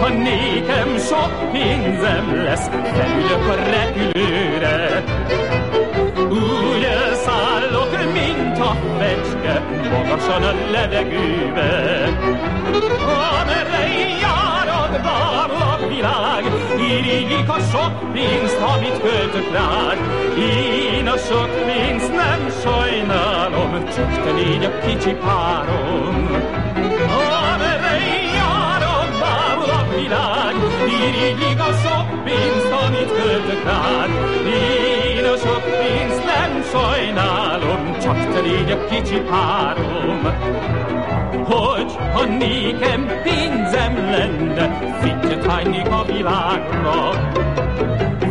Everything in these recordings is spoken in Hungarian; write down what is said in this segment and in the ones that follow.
ha nékem sok pénzem lesz, felülök a repülőre. Úgy szállok, mint a fecske, magasan a levegőbe. Irigyik a sok pénzt, amit költök rád. Én a sok pénzt nem sajnálom, csak te légy a kicsi párom. világ, irigylik a sok pénzt, amit költök rád. Én a sok pénzt nem sajnálom, csak te légy a kicsi párom. Hogy ha nékem lenne, hánynék a világra.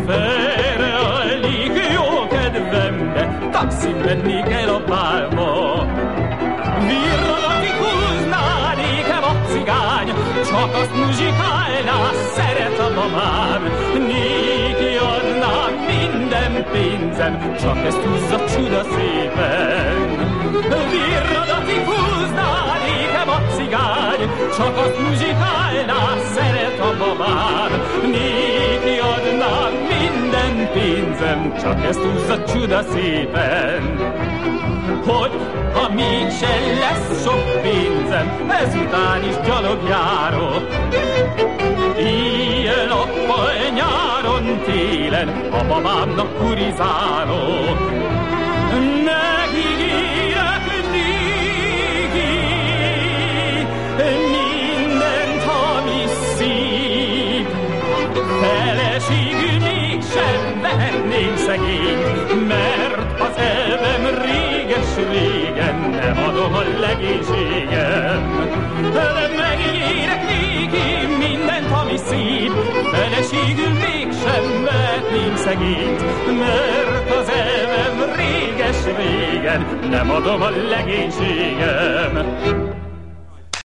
Felrealik jó kedvembe, taxin mennék el a bálba. Virradati húzná nékem a cigány, csak azt muzsikálná, szeret a mamám. Néki adnám minden pénzem, csak ezt húzza csuda szépen. Virradati húzná nékem a cigány, csak azt muzsikálná, szeret a mamám. Néki adnám minden pénzem, csak ezt húzza csuda szépen hogy ha mégse lesz sok pénzem, ezután is gyalog járok. Éjjel-nappal, nyáron, télen, a babámnak kurizálok. Vehetnék szegény, mert az elvem régen nem adom a legénységem. De megígérek néki mindent, ami szép, feleségül mégsem vetném szegényt, mert az elvem réges régen nem adom a legénységem.